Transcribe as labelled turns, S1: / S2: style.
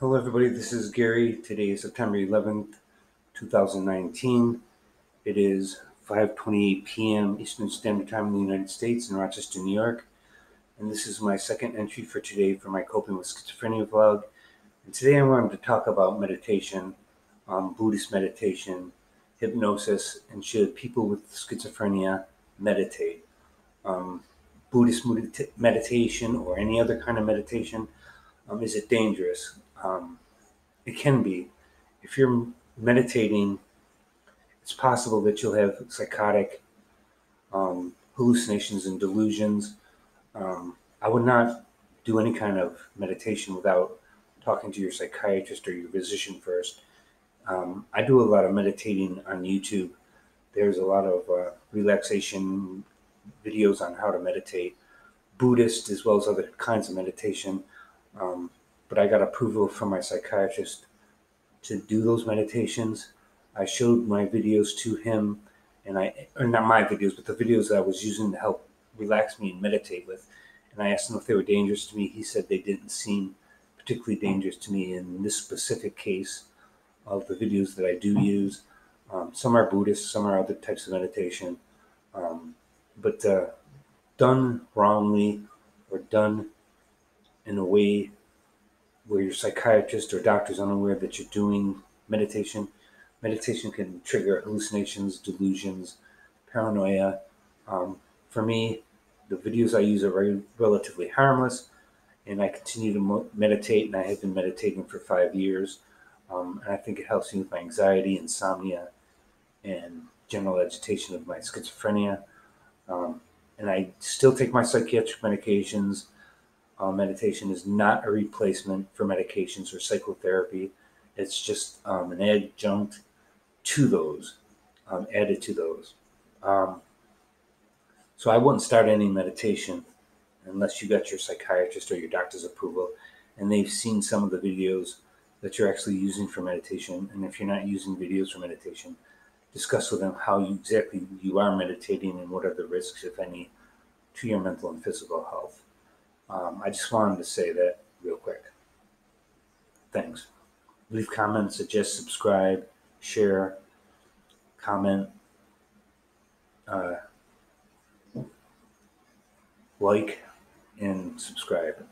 S1: Hello, everybody. This is Gary. Today is September 11th, 2019. It is 5:28 p.m. Eastern Standard Time in the United States in Rochester, New York. And this is my second entry for today for my coping with schizophrenia vlog. And today I wanted to talk about meditation, um, Buddhist meditation, hypnosis, and should people with schizophrenia meditate. Um, Buddhist medita- meditation or any other kind of meditation, um, is it dangerous? Um, it can be. If you're meditating, it's possible that you'll have psychotic um, hallucinations and delusions. Um, I would not do any kind of meditation without talking to your psychiatrist or your physician first. Um, I do a lot of meditating on YouTube. There's a lot of uh, relaxation videos on how to meditate, Buddhist as well as other kinds of meditation. Um, but I got approval from my psychiatrist to do those meditations. I showed my videos to him, and I, or not my videos, but the videos that I was using to help relax me and meditate with. And I asked him if they were dangerous to me. He said they didn't seem particularly dangerous to me in this specific case of the videos that I do use. Um, some are Buddhist, some are other types of meditation. Um, but uh, done wrongly or done in a way where your psychiatrist or doctor is unaware that you're doing meditation. Meditation can trigger hallucinations, delusions, paranoia. Um, for me, the videos I use are very relatively harmless, and I continue to mo- meditate, and I have been meditating for five years. Um, and I think it helps me with my anxiety, insomnia, and general agitation of my schizophrenia. Um, and I still take my psychiatric medications uh, meditation is not a replacement for medications or psychotherapy. It's just um, an adjunct to those, um, added to those. Um, so I wouldn't start any meditation unless you got your psychiatrist or your doctor's approval and they've seen some of the videos that you're actually using for meditation. And if you're not using videos for meditation, discuss with them how you exactly you are meditating and what are the risks, if any, to your mental and physical health. Um, I just wanted to say that real quick. Thanks. Leave comments, suggest, subscribe, share, comment, uh, like, and subscribe.